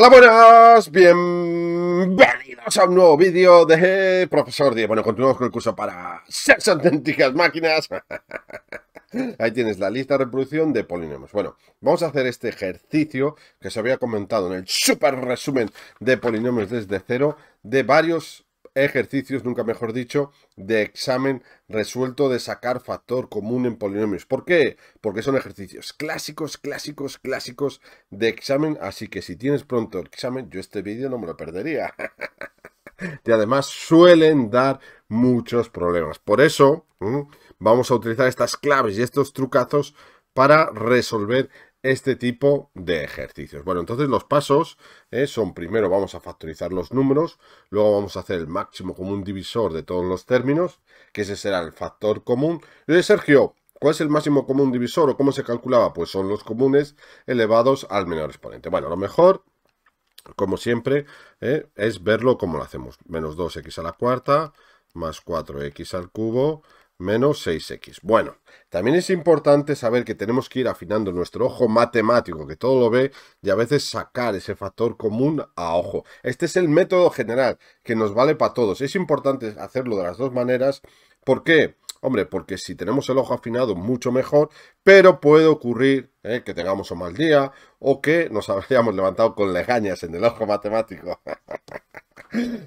Hola, buenas, bienvenidos a un nuevo vídeo de Profesor 10. Bueno, continuamos con el curso para seis auténticas máquinas. Ahí tienes la lista de reproducción de polinomios. Bueno, vamos a hacer este ejercicio que se había comentado en el super resumen de polinomios desde cero de varios ejercicios, nunca mejor dicho, de examen resuelto de sacar factor común en polinomios. ¿Por qué? Porque son ejercicios clásicos, clásicos, clásicos de examen, así que si tienes pronto el examen, yo este vídeo no me lo perdería. y además suelen dar muchos problemas. Por eso vamos a utilizar estas claves y estos trucazos para resolver este tipo de ejercicios. Bueno, entonces los pasos eh, son primero vamos a factorizar los números, luego vamos a hacer el máximo común divisor de todos los términos, que ese será el factor común. Sergio, ¿cuál es el máximo común divisor o cómo se calculaba? Pues son los comunes elevados al menor exponente. Bueno, lo mejor, como siempre, eh, es verlo como lo hacemos. Menos 2x a la cuarta, más 4x al cubo, menos 6x. Bueno, también es importante saber que tenemos que ir afinando nuestro ojo matemático, que todo lo ve, y a veces sacar ese factor común a ojo. Este es el método general que nos vale para todos. Es importante hacerlo de las dos maneras. ¿Por qué? Hombre, porque si tenemos el ojo afinado, mucho mejor, pero puede ocurrir eh, que tengamos un mal día o que nos hayamos levantado con legañas en el ojo matemático.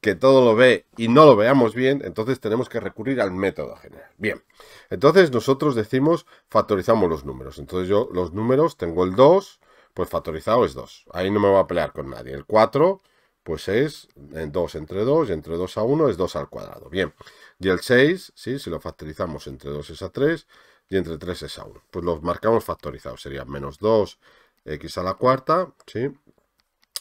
que todo lo ve y no lo veamos bien, entonces tenemos que recurrir al método general. Bien, entonces nosotros decimos factorizamos los números. Entonces yo los números, tengo el 2, pues factorizado es 2. Ahí no me voy a pelear con nadie. El 4, pues es 2 entre 2 y entre 2 a 1 es 2 al cuadrado. Bien, y el 6, ¿sí? si lo factorizamos entre 2 es a 3 y entre 3 es a 1. Pues los marcamos factorizados. Sería menos 2 x a la cuarta, ¿sí?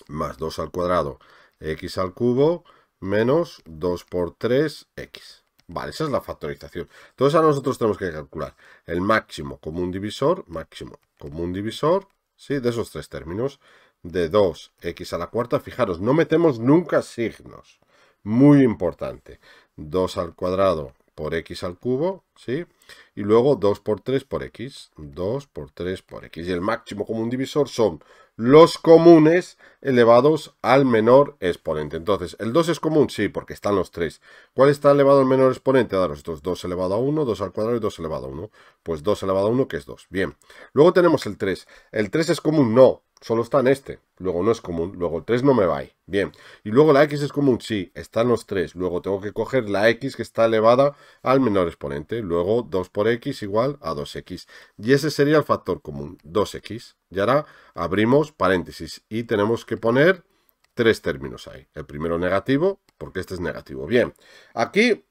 más 2 al cuadrado x al cubo menos 2 por 3x. Vale, esa es la factorización. Entonces a nosotros tenemos que calcular el máximo común divisor, máximo común divisor, ¿sí? De esos tres términos, de 2x a la cuarta. Fijaros, no metemos nunca signos. Muy importante. 2 al cuadrado por x al cubo, ¿sí? Y luego 2 por 3 por x, 2 por 3 por x. Y el máximo común divisor son los comunes elevados al menor exponente. Entonces, ¿el 2 es común? Sí, porque están los 3. ¿Cuál está elevado al menor exponente? Daros estos 2 elevado a 1, 2 al cuadrado y 2 elevado a 1. Pues 2 elevado a 1, que es 2. Bien. Luego tenemos el 3. ¿El 3 es común? No solo está en este, luego no es común, luego el 3 no me va ahí. Bien, y luego la x es común, sí, están los 3, luego tengo que coger la x que está elevada al menor exponente, luego 2 por x igual a 2x, y ese sería el factor común, 2x. Y ahora abrimos paréntesis y tenemos que poner tres términos ahí. El primero negativo, porque este es negativo. Bien, aquí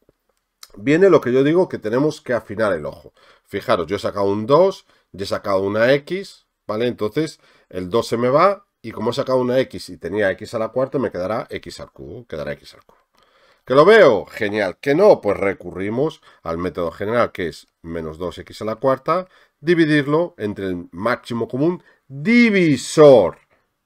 viene lo que yo digo que tenemos que afinar el ojo. Fijaros, yo he sacado un 2, y he sacado una x, ¿vale? Entonces el 2 se me va y como he sacado una x y tenía x a la cuarta, me quedará x al cubo, quedará x al cubo. ¿Que lo veo? Genial. ¿Que no? Pues recurrimos al método general que es menos 2x a la cuarta, dividirlo entre el máximo común divisor.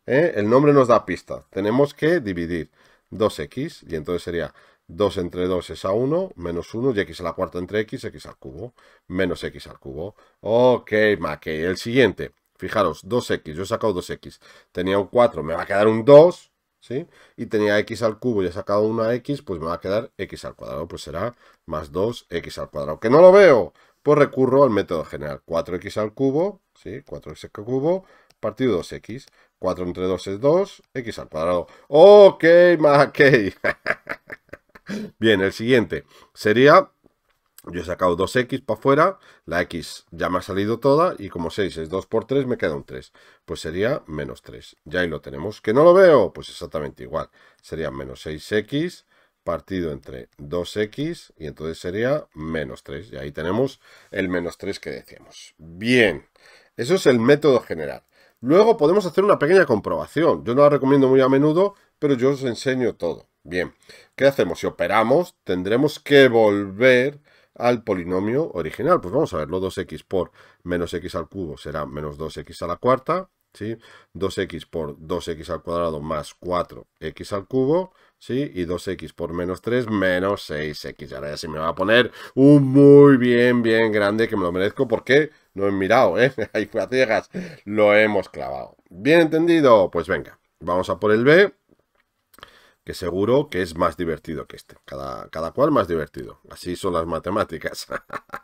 ¿eh? El nombre nos da pista. Tenemos que dividir 2x y entonces sería 2 entre 2 es a 1, menos 1, y x a la cuarta entre x, x al cubo, menos x al cubo. Ok, Mackey. El siguiente, fijaros, 2x, yo he sacado 2x, tenía un 4, me va a quedar un 2, ¿sí? Y tenía x al cubo y he sacado una x, pues me va a quedar x al cuadrado, pues será más 2x al cuadrado. ¿Que no lo veo? Pues recurro al método general, 4x al cubo, ¿sí? 4x al cubo, partido 2x. 4 entre 2 es 2, x al cuadrado. Ok, Mackey. Bien, el siguiente sería, yo he sacado 2x para afuera, la x ya me ha salido toda y como 6 es 2 por 3 me queda un 3. Pues sería menos 3. Ya ahí lo tenemos. ¿Que no lo veo? Pues exactamente igual. Sería menos 6x partido entre 2x y entonces sería menos 3. Y ahí tenemos el menos 3 que decíamos. Bien, eso es el método general. Luego podemos hacer una pequeña comprobación. Yo no la recomiendo muy a menudo, pero yo os enseño todo. Bien, ¿qué hacemos? Si operamos, tendremos que volver al polinomio original. Pues vamos a verlo, 2x por menos x al cubo será menos 2x a la cuarta, ¿sí? 2x por 2x al cuadrado más 4x al cubo, ¿sí? Y 2x por menos 3 menos 6x. Ahora ya se me va a poner un muy bien, bien grande que me lo merezco porque no he mirado, ¿eh? Ahí fue a ciegas, lo hemos clavado. ¿Bien entendido? Pues venga. Vamos a por el B, que seguro que es más divertido que este. Cada, cada cual más divertido. Así son las matemáticas.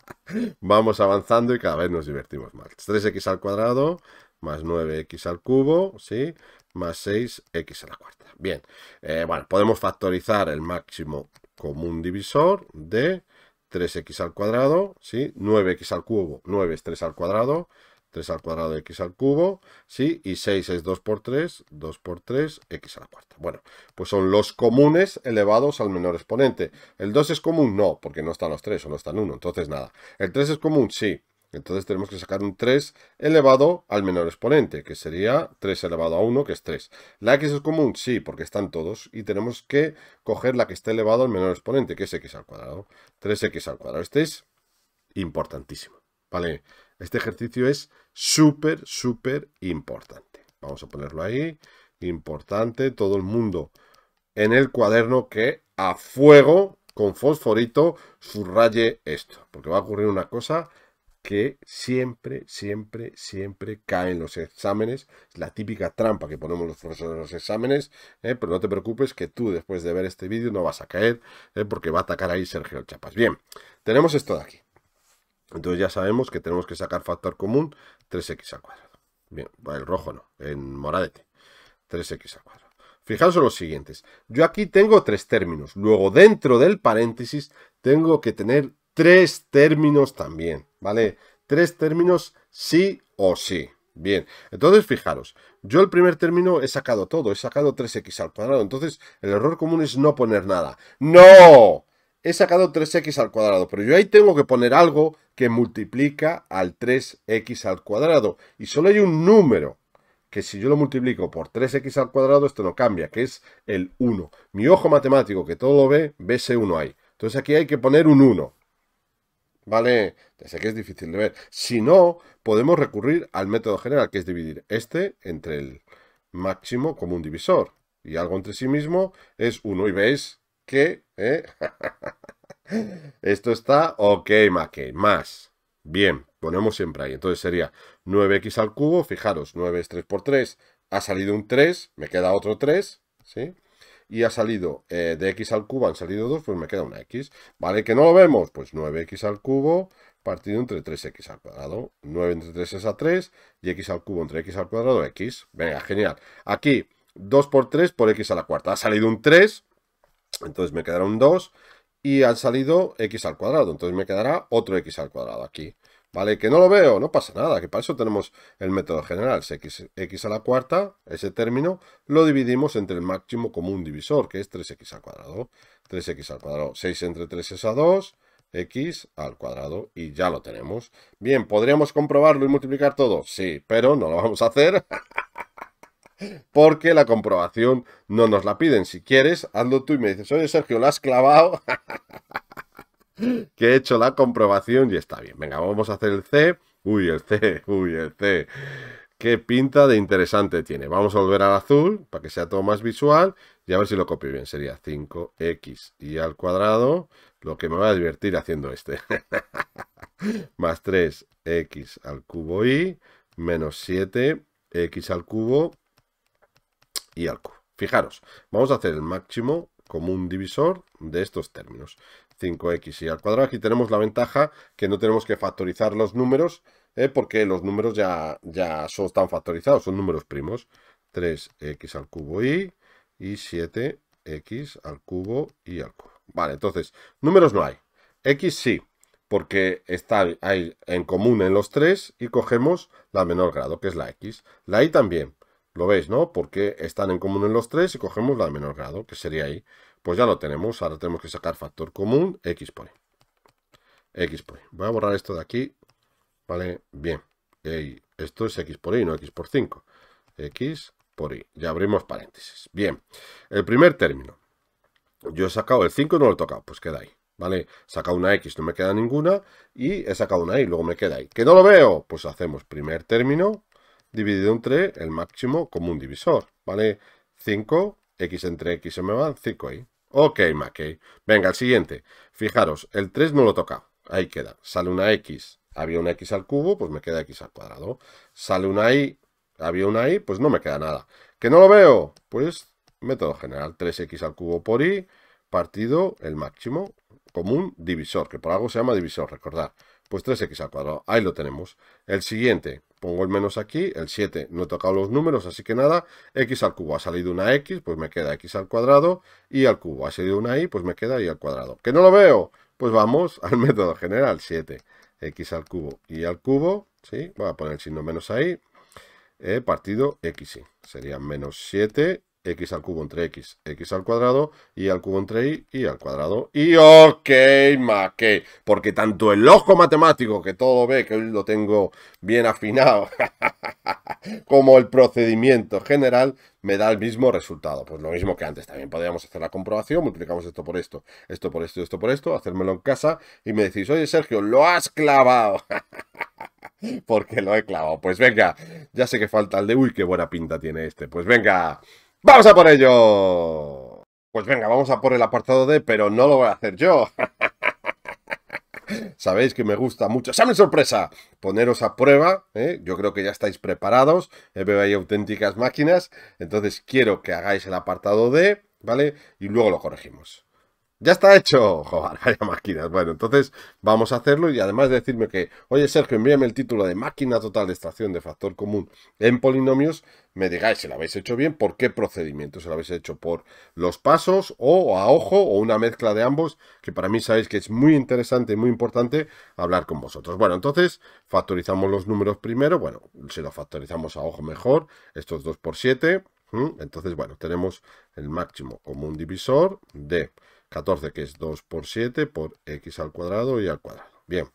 Vamos avanzando y cada vez nos divertimos más. 3x al cuadrado más 9x al cubo, ¿sí? Más 6x a la cuarta. Bien, eh, bueno, podemos factorizar el máximo común divisor de 3x al cuadrado, ¿sí? 9x al cubo, 9 es 3 al cuadrado, 3 al cuadrado de x al cubo, ¿sí? Y 6 es 2 por 3, 2 por 3, x a la cuarta. Bueno, pues son los comunes elevados al menor exponente. ¿El 2 es común? No, porque no están los 3 o no están 1, entonces nada. ¿El 3 es común? Sí. Entonces tenemos que sacar un 3 elevado al menor exponente, que sería 3 elevado a 1, que es 3. ¿La x es común? Sí, porque están todos. Y tenemos que coger la que esté elevado al menor exponente, que es x al cuadrado. 3x al cuadrado. Este es importantísimo. ¿Vale? Este ejercicio es súper, súper importante. Vamos a ponerlo ahí. Importante. Todo el mundo en el cuaderno que a fuego, con fosforito, subraye esto. Porque va a ocurrir una cosa que siempre, siempre, siempre cae en los exámenes. Es la típica trampa que ponemos los profesores en los exámenes, ¿eh? pero no te preocupes que tú después de ver este vídeo no vas a caer, ¿eh? porque va a atacar ahí Sergio Chapas. Bien, tenemos esto de aquí. Entonces ya sabemos que tenemos que sacar factor común 3x al cuadrado. Bien, el rojo no, en moradete. 3x al cuadrado. Fijaos en los siguientes. Yo aquí tengo tres términos. Luego dentro del paréntesis tengo que tener tres términos también. ¿vale? Tres términos sí o sí. Bien, entonces fijaros, yo el primer término he sacado todo, he sacado 3x al cuadrado, entonces el error común es no poner nada. ¡No! He sacado 3x al cuadrado, pero yo ahí tengo que poner algo que multiplica al 3x al cuadrado. Y solo hay un número, que si yo lo multiplico por 3x al cuadrado, esto no cambia, que es el 1. Mi ojo matemático, que todo lo ve, ve ese 1 ahí. Entonces aquí hay que poner un 1. ¿Vale? Ya sé que es difícil de ver. Si no, podemos recurrir al método general, que es dividir este entre el máximo común divisor. Y algo entre sí mismo es 1. Y veis que... ¿eh? Esto está ok, McCain. Más. Bien, ponemos siempre ahí. Entonces sería 9x al cubo. Fijaros, 9 es 3 por 3. Ha salido un 3. Me queda otro 3. ¿Sí? y ha salido eh, de x al cubo, han salido 2, pues me queda una x. ¿Vale? ¿Que no lo vemos? Pues 9x al cubo partido entre 3x al cuadrado. 9 entre 3 es a 3 y x al cubo entre x al cuadrado, x. Venga, genial. Aquí 2 por 3 por x a la cuarta. Ha salido un 3, entonces me quedará un 2 y ha salido x al cuadrado. Entonces me quedará otro x al cuadrado aquí. ¿Vale? Que no lo veo, no pasa nada, que para eso tenemos el método general. X, x a la cuarta, ese término, lo dividimos entre el máximo común divisor, que es 3x al cuadrado. 3x al cuadrado, 6 entre 3 es a 2, x al cuadrado, y ya lo tenemos. Bien, ¿podríamos comprobarlo y multiplicar todo? Sí, pero no lo vamos a hacer. Porque la comprobación no nos la piden. Si quieres, hazlo tú y me dices, oye Sergio, ¿lo has clavado? que he hecho la comprobación y está bien. Venga, vamos a hacer el C. Uy, el C, uy, el C. Qué pinta de interesante tiene. Vamos a volver al azul para que sea todo más visual y a ver si lo copio bien. Sería 5x y al cuadrado, lo que me va a divertir haciendo este. más 3x al cubo y menos 7x al cubo y al cubo. Fijaros, vamos a hacer el máximo común divisor de estos términos. 5x y al cuadrado. Aquí tenemos la ventaja que no tenemos que factorizar los números, ¿eh? porque los números ya, ya son, están factorizados, son números primos. 3x al cubo y, y 7x al cubo y al cubo. Vale, entonces, números no hay. X sí, porque está ahí en común en los tres y cogemos la menor grado, que es la X. La Y también, lo veis, ¿no? Porque están en común en los tres y cogemos la menor grado, que sería Y. Pues ya lo tenemos. Ahora tenemos que sacar factor común x por y. x por y. Voy a borrar esto de aquí. Vale, bien. esto es x por y, no x por 5. x por y. Ya abrimos paréntesis. Bien. El primer término. Yo he sacado el 5 y no lo he tocado. Pues queda ahí. ¿Vale? He sacado una X, no me queda ninguna. Y he sacado una Y, luego me queda ahí. ¿Que no lo veo? Pues hacemos primer término dividido entre el máximo común divisor. ¿Vale? 5, X entre X se me van, 5Y. Ok, Mackey. Venga, el siguiente. Fijaros, el 3 no lo toca. Ahí queda. Sale una X. Había una X al cubo, pues me queda X al cuadrado. Sale una Y. Había una Y, pues no me queda nada. ¿Que no lo veo? Pues método general, 3x al cubo por y partido el máximo común divisor, que por algo se llama divisor, recordad. Pues 3x al cuadrado, ahí lo tenemos. El siguiente, pongo el menos aquí, el 7, no he tocado los números, así que nada, x al cubo, ha salido una x, pues me queda x al cuadrado, y al cubo, ha salido una y, pues me queda y al cuadrado. ¿Que no lo veo? Pues vamos al método general, 7, x al cubo y al cubo, ¿sí? Voy a poner el signo menos ahí, eh, partido x, sería menos 7 x al cubo entre x, x al cuadrado, y al cubo entre y, y al cuadrado. Y ok, ma que, porque tanto el ojo matemático, que todo ve, que hoy lo tengo bien afinado, como el procedimiento general, me da el mismo resultado. Pues lo mismo que antes, también podríamos hacer la comprobación, multiplicamos esto por esto, esto por esto, esto por esto, hacérmelo en casa, y me decís, oye Sergio, lo has clavado. porque lo he clavado. Pues venga, ya sé que falta el de, uy, qué buena pinta tiene este. Pues venga, ¡Vamos a por ello! Pues venga, vamos a por el apartado D, pero no lo voy a hacer yo. Sabéis que me gusta mucho. ¡Examen sorpresa! Poneros a prueba. ¿eh? Yo creo que ya estáis preparados. Veo ahí auténticas máquinas. Entonces quiero que hagáis el apartado D, ¿vale? Y luego lo corregimos. Ya está hecho. Joder, vaya máquinas. Bueno, entonces vamos a hacerlo y además de decirme que, oye Sergio, envíame el título de máquina total de extracción de factor común en polinomios, me digáis si lo habéis hecho bien, por qué procedimiento, si lo habéis hecho por los pasos o a ojo o una mezcla de ambos, que para mí sabéis que es muy interesante y muy importante hablar con vosotros. Bueno, entonces factorizamos los números primero, bueno, si lo factorizamos a ojo mejor, esto es 2 por 7, entonces bueno, tenemos el máximo común divisor de 14, que es 2 por 7 por x al cuadrado y al cuadrado. Bien,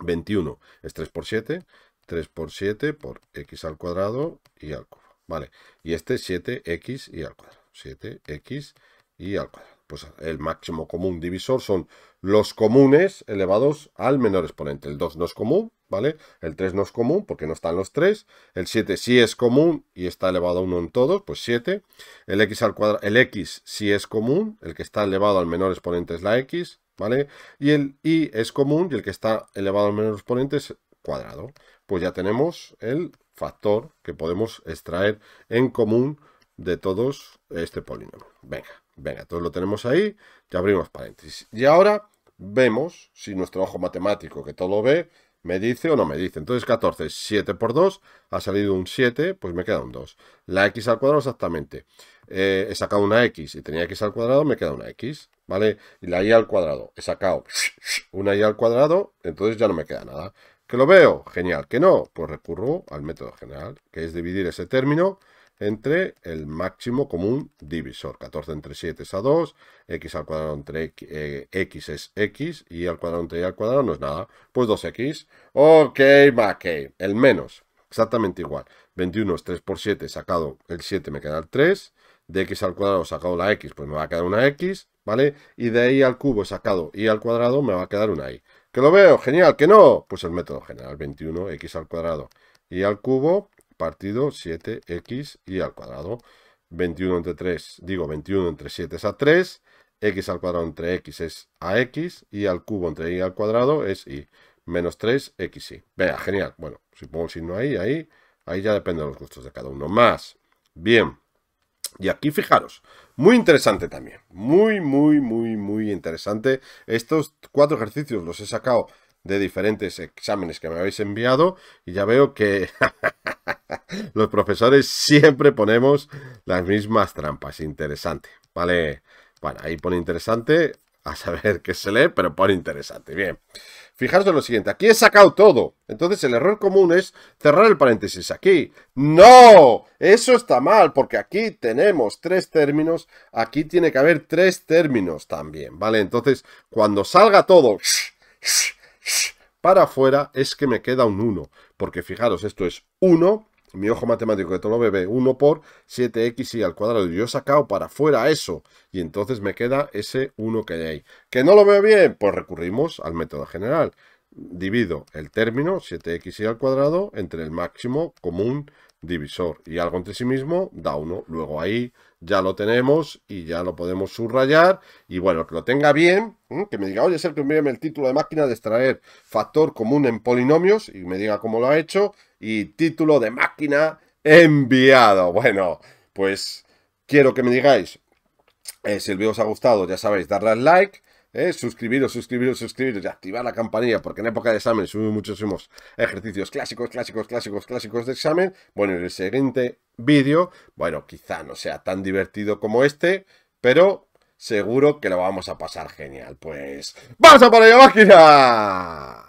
21 es 3 por 7, 3 por 7 por x al cuadrado y al cubo. Vale, y este es 7x y al cuadrado. 7x y al cuadrado. Pues el máximo común divisor son los comunes elevados al menor exponente. El 2 no es común, ¿vale? El 3 no es común porque no están los 3. El 7 sí es común y está elevado a 1 en todos, pues 7. El x al cuadrado, el x sí es común, el que está elevado al menor exponente es la x, ¿vale? Y el y es común y el que está elevado al menor exponente es cuadrado. Pues ya tenemos el factor que podemos extraer en común de todos este polinomio. Venga, venga, entonces lo tenemos ahí, ya abrimos paréntesis. Y ahora vemos si nuestro ojo matemático que todo ve ¿Me dice o no me dice? Entonces 14, 7 por 2, ha salido un 7, pues me queda un 2. La x al cuadrado exactamente. Eh, he sacado una x y tenía x al cuadrado, me queda una x, ¿vale? Y la y al cuadrado, he sacado una y al cuadrado, entonces ya no me queda nada. ¿Que lo veo? Genial. ¿Que no? Pues recurro al método general, que es dividir ese término entre el máximo común divisor. 14 entre 7 es a 2, x al cuadrado entre x, eh, x es x y al cuadrado entre y al cuadrado no es nada. Pues 2x. Ok, ok. El menos, exactamente igual. 21 es 3 por 7, sacado el 7 me queda el 3. De x al cuadrado sacado la x, pues me va a quedar una x, ¿vale? Y de y al cubo sacado y al cuadrado me va a quedar una y. ¿Que lo veo? Genial, ¿que no? Pues el método general, 21 x al cuadrado y al cubo partido 7x y al cuadrado. 21 entre 3, digo 21 entre 7 es a 3, x al cuadrado entre x es a x y al cubo entre y al cuadrado es y. Menos 3, x y. Vea, genial. Bueno, si pongo el signo ahí, ahí, ahí ya depende de los gustos de cada uno. Más. Bien. Y aquí fijaros, muy interesante también. Muy, muy, muy, muy interesante. Estos cuatro ejercicios los he sacado de diferentes exámenes que me habéis enviado y ya veo que los profesores siempre ponemos las mismas trampas. Interesante, ¿vale? Bueno, ahí pone interesante, a saber qué se lee, pero pone interesante. Bien, fijaros en lo siguiente, aquí he sacado todo. Entonces el error común es cerrar el paréntesis aquí. ¡No! Eso está mal, porque aquí tenemos tres términos, aquí tiene que haber tres términos también, ¿vale? Entonces, cuando salga todo para afuera es que me queda un 1. Porque fijaros, esto es 1, mi ojo matemático que todo lo bebe, 1 por 7x y al cuadrado. Yo he sacado para afuera eso. Y entonces me queda ese 1 que hay ahí. ¿Que no lo veo bien? Pues recurrimos al método general. Divido el término 7x y al cuadrado entre el máximo común divisor. Y algo entre sí mismo da 1. Luego ahí ya lo tenemos y ya lo podemos subrayar. Y bueno, que lo tenga bien, que me diga, oye, que envíame el título de máquina de extraer factor común en polinomios y me diga cómo lo ha hecho. Y título de máquina enviado. Bueno, pues quiero que me digáis eh, si el vídeo os ha gustado, ya sabéis, darle al like, eh, suscribiros, suscribiros, suscribiros y activar la campanilla, porque en época de examen subimos muchísimos ejercicios clásicos, clásicos, clásicos, clásicos de examen. Bueno, en el siguiente vídeo, bueno, quizá no sea tan divertido como este, pero seguro que lo vamos a pasar genial. Pues, ¡vamos a por ello, máquina!